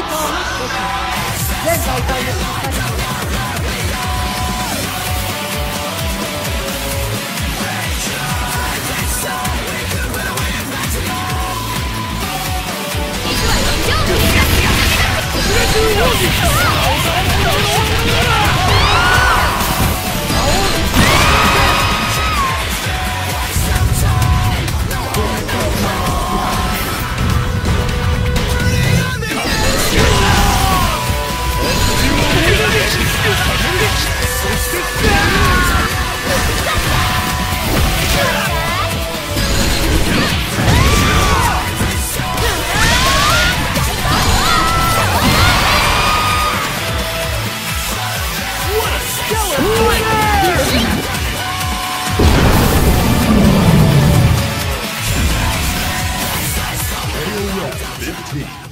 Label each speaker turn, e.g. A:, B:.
A: イターの一つ前大会の勝
B: 15.